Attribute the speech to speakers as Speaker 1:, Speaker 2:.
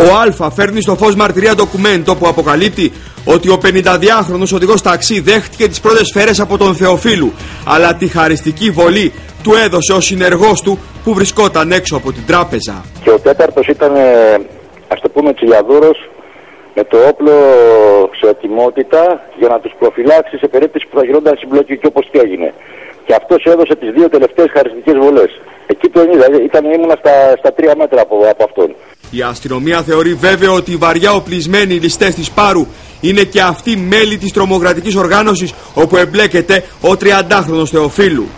Speaker 1: Ο Α φέρνει στο φως μαρτυρία ντοκουμέντο που αποκαλύπτει ότι ο 52χρονος οδηγός ταξί δέχτηκε τις πρώτες σφαίρες από τον Θεοφίλου, αλλά τη χαριστική βολή του έδωσε ο συνεργός του που βρισκόταν έξω από την τράπεζα.
Speaker 2: Και ο τέταρτος ήταν, ε, ας το πούμε, τσιλιαδούρος με το όπλο σε ετοιμότητα για να τους προφυλάξει σε περίπτωση που θα γινόταν συμπλοκή όπως και έγινε. Και αυτός έδωσε τις δύο τελευταίες χαριστικές βολές. Εκεί το είδα, ήταν, ήμουνα στα, στα τρία μέτρα από, από αυτόν.
Speaker 1: Η αστυνομία θεωρεί βέβαιο ότι οι βαριά οπλισμένοι ληστές της Πάρου είναι και αυτοί μέλη της τρομοκρατικής οργάνωσης όπου εμπλέκεται ο 30χρονος Θεοφίλου.